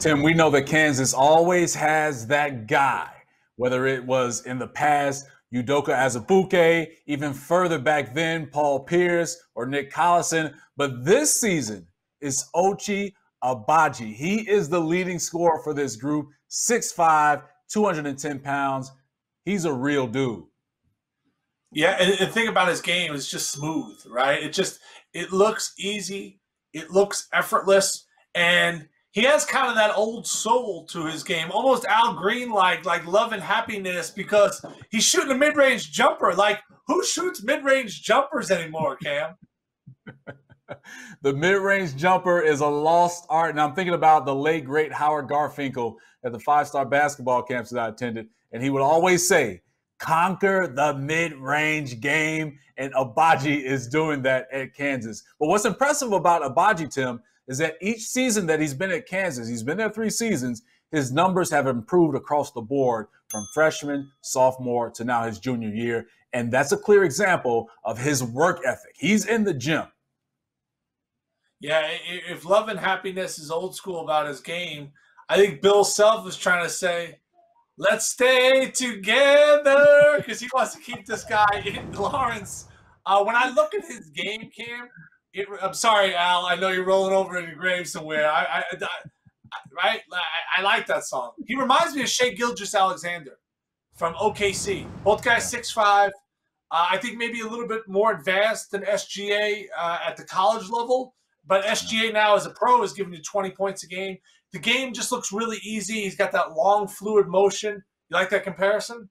Tim, we know that Kansas always has that guy, whether it was in the past, Udoka Azubuike, even further back then, Paul Pierce or Nick Collison. But this season is Ochai Agbaji. He is the leading scorer for this group, 6'5, 210 pounds. He's a real dude. Yeah, and the thing about his game is just smooth, right? It just it looks easy, it looks effortless, and he has kind of that old soul to his game, almost Al Green like, like love and happiness, because he's shooting a mid range jumper. Like, who shoots mid range jumpers anymore, Cam? the mid range jumper is a lost art. And I'm thinking about the late, great Howard Garfinkel at the five star basketball camps that I attended. And he would always say, conquer the mid range game. And Agbaji is doing that at Kansas. But what's impressive about Agbaji, Tim, is that each season that he's been at Kansas, he's been there three seasons, his numbers have improved across the board from freshman, sophomore to now his junior year. And that's a clear example of his work ethic. He's in the gym. Yeah, if love and happiness is old school about his game, I think Bill Self is trying to say, let's stay together because he wants to keep this guy in Lawrence. Uh, when I look at his game, Cam, it, I'm sorry, Al. I know you're rolling over in your grave somewhere. I, I, I right? I, I, like that song. He reminds me of Shai Gilgeous-Alexander from OKC. Both guys six five. Uh, I think maybe a little bit more advanced than SGA uh, at the college level, but SGA now as a pro is giving you 20 points a game. The game just looks really easy. He's got that long, fluid motion. You like that comparison?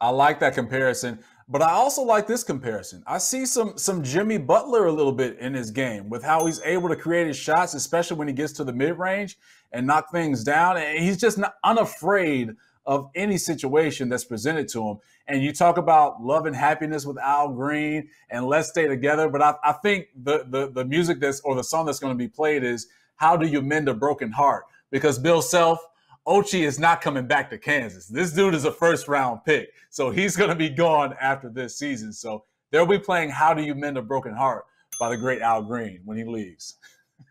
I like that comparison. But I also like this comparison. I see some some Jimmy Butler a little bit in his game with how he's able to create his shots, especially when he gets to the mid range and knock things down. And he's just unafraid of any situation that's presented to him. And you talk about love and happiness with Al Green and let's stay together. But I, I think the, the the music that's or the song that's going to be played is how do you mend a broken heart? Because Bill Self Ochai is not coming back to Kansas. This dude is a first round pick. So he's going to be gone after this season. So they'll be playing How Do You Mend a Broken Heart by the great Al Green when he leaves.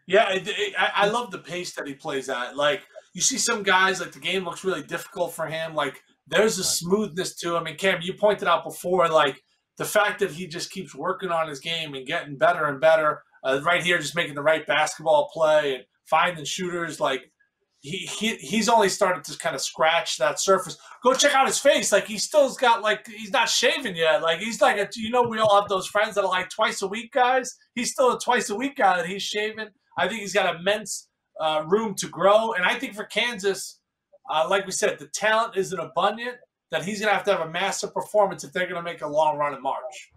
Yeah, it, it, I love the pace that he plays at. Like, you see some guys, like, the game looks really difficult for him. Like, there's a smoothness to him. And Cam, you pointed out before, like, the fact that he just keeps working on his game and getting better and better. Uh, right here, just making the right basketball play and finding shooters. Like, he, he he's only started to kind of scratch that surface. Go check out his face. Like he still's got like he's not shaving yet. Like he's like a, you know we all have those friends that are like twice a week guys. He's still a twice a week guy that he's shaving. I think he's got immense uh, room to grow. And I think for Kansas, uh, like we said, the talent isn't abundant. That he's gonna have to have a massive performance if they're gonna make a long run in March.